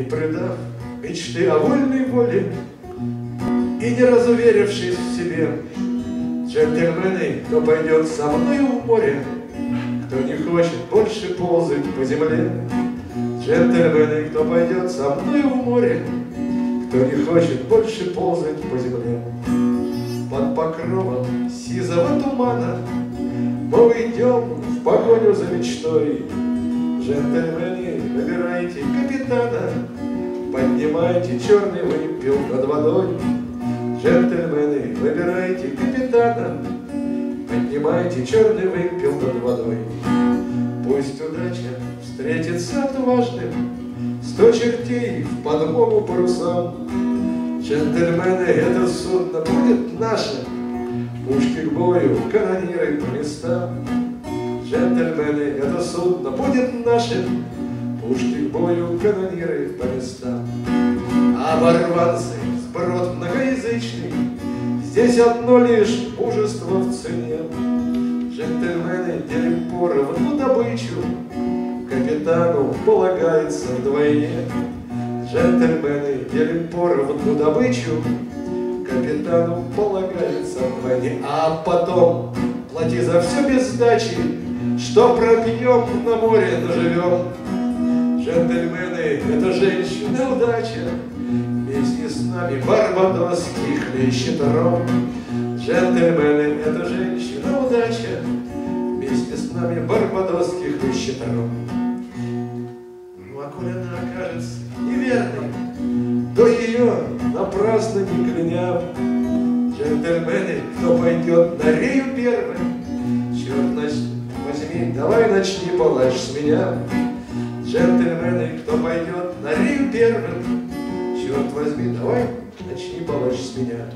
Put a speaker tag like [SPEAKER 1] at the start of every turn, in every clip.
[SPEAKER 1] Не предав мечты о вольной воле И не разуверившись в себе, Джентльмены, кто пойдет со мною в море, Кто не хочет больше ползать по земле, Джентльмены, кто пойдет со мною в море, Кто не хочет больше ползать по земле. Под покровом сизого тумана Мы уйдем в погоню за мечтой, Джентльмены, выбирайте капитана, Поднимайте черный выпил над водой. Джентльмены, выбирайте капитана, Поднимайте черный выпил над водой. Пусть удача встретится отважным, Сто чертей в подмогу парусам. Джентльмены, это судно будет наше, Пушки к бою, канониры по местам. Джентльмены, это судно будет нашим, Пушки бою, канониры по местам. Оборванцы, сброд многоязычный, Здесь одно лишь мужество в цене. Джентльмены делим поровну добычу, Капитану полагается вдвойне. Джентльмены делим поровну добычу, Капитану полагается вдвойне. А потом плати за все без сдачи, Что пропьем на море наживем. Джентльмены, это женщина удача, Вместе с нами барбадосский хлещет ром. Джентльмены, это женщина удача, Вместе с нами барбадосский хлещет ром. Ну, а коли она окажется неверной, То ее напрасно не кляня. Джентльмены, кто пойдет на рею первым, Черт начни палач с меня. Джентльмены, кто пойдет на Рим первым, Черт возьми, давай начни палач с меня.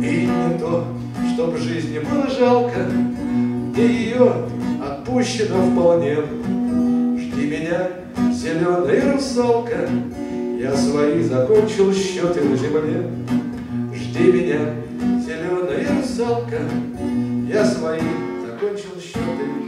[SPEAKER 1] И не то, чтоб жизни было жалко, Где ее отпущено вполне. Жди меня, зеленая русалка, Я свои закончил счеты на земле. Жди меня, зеленая русалка, Я свои закончил счеты